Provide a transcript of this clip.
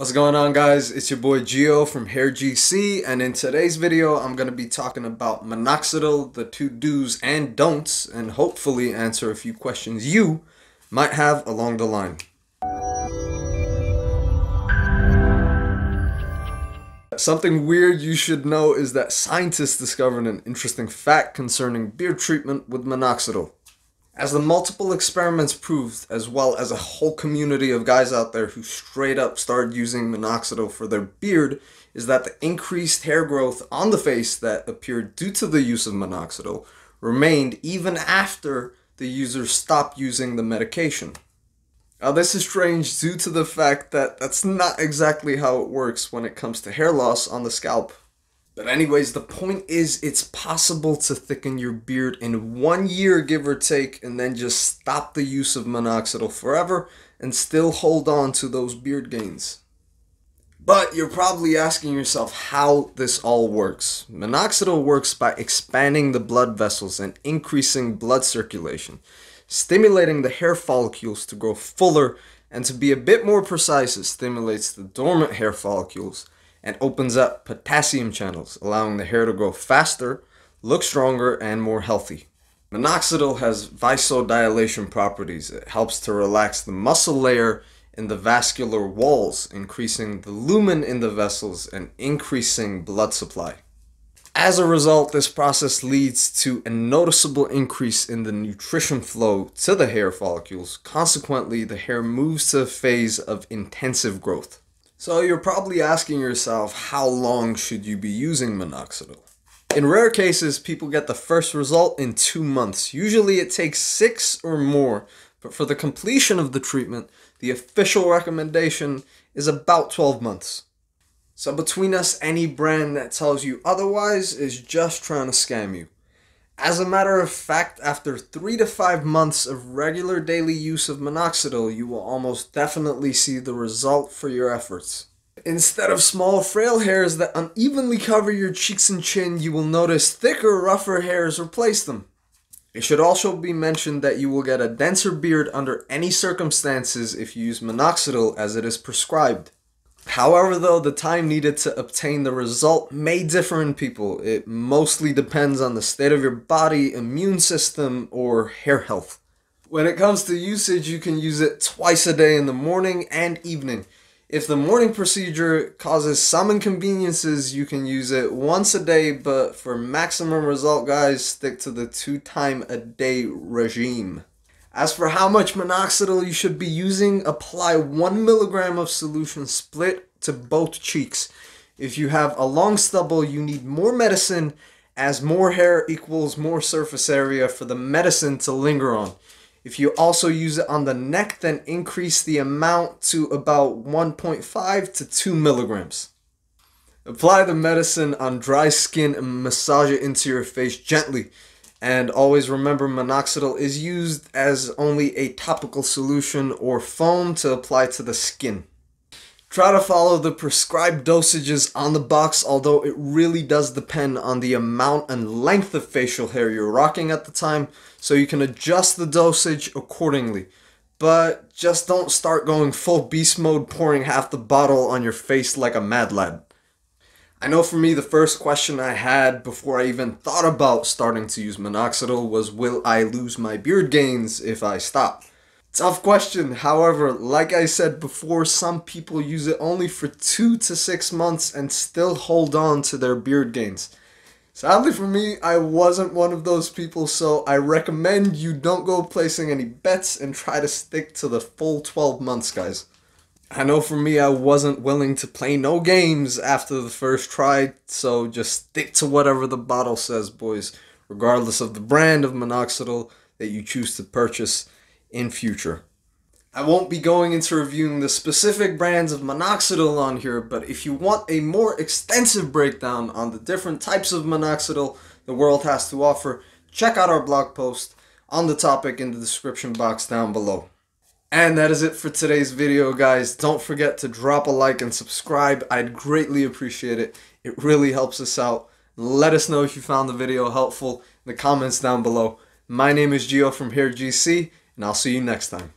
What's going on guys? It's your boy Gio from Hair GC and in today's video I'm going to be talking about minoxidil, the two do's and don'ts and hopefully answer a few questions you might have along the line. Something weird you should know is that scientists discovered an interesting fact concerning beard treatment with minoxidil. As the multiple experiments proved, as well as a whole community of guys out there who straight up started using minoxidil for their beard, is that the increased hair growth on the face that appeared due to the use of minoxidil remained even after the user stopped using the medication. Now, this is strange due to the fact that that's not exactly how it works when it comes to hair loss on the scalp. But anyways, the point is it's possible to thicken your beard in one year, give or take, and then just stop the use of minoxidil forever and still hold on to those beard gains. But you're probably asking yourself how this all works. Minoxidil works by expanding the blood vessels and increasing blood circulation, stimulating the hair follicles to grow fuller, and to be a bit more precise, it stimulates the dormant hair follicles and opens up potassium channels, allowing the hair to grow faster, look stronger, and more healthy. Minoxidil has vasodilation properties. It helps to relax the muscle layer in the vascular walls, increasing the lumen in the vessels and increasing blood supply. As a result, this process leads to a noticeable increase in the nutrition flow to the hair follicles. Consequently, the hair moves to a phase of intensive growth. So you're probably asking yourself, how long should you be using minoxidil? In rare cases, people get the first result in two months. Usually it takes six or more, but for the completion of the treatment, the official recommendation is about 12 months. So between us, any brand that tells you otherwise is just trying to scam you. As a matter of fact, after three to five months of regular daily use of minoxidil, you will almost definitely see the result for your efforts. Instead of small, frail hairs that unevenly cover your cheeks and chin, you will notice thicker, rougher hairs replace them. It should also be mentioned that you will get a denser beard under any circumstances if you use minoxidil as it is prescribed. However, though, the time needed to obtain the result may differ in people. It mostly depends on the state of your body, immune system, or hair health. When it comes to usage, you can use it twice a day in the morning and evening. If the morning procedure causes some inconveniences, you can use it once a day, but for maximum result, guys, stick to the two time a day regime. As for how much minoxidil you should be using, apply 1 milligram of solution split to both cheeks. If you have a long stubble, you need more medicine as more hair equals more surface area for the medicine to linger on. If you also use it on the neck, then increase the amount to about 1.5 to 2 milligrams. Apply the medicine on dry skin and massage it into your face gently. And always remember minoxidil is used as only a topical solution or foam to apply to the skin. Try to follow the prescribed dosages on the box, although it really does depend on the amount and length of facial hair you're rocking at the time, so you can adjust the dosage accordingly. But just don't start going full beast mode pouring half the bottle on your face like a mad lad. I know for me, the first question I had before I even thought about starting to use minoxidil was Will I lose my beard gains if I stop? Tough question. However, like I said before, some people use it only for two to six months and still hold on to their beard gains. Sadly for me, I wasn't one of those people, so I recommend you don't go placing any bets and try to stick to the full 12 months, guys. I know for me, I wasn't willing to play no games after the first try, so just stick to whatever the bottle says, boys, regardless of the brand of minoxidil that you choose to purchase in future. I won't be going into reviewing the specific brands of minoxidil on here, but if you want a more extensive breakdown on the different types of minoxidil the world has to offer, check out our blog post on the topic in the description box down below. And that is it for today's video, guys. Don't forget to drop a like and subscribe. I'd greatly appreciate it. It really helps us out. Let us know if you found the video helpful in the comments down below. My name is Gio from Hair GC, and I'll see you next time.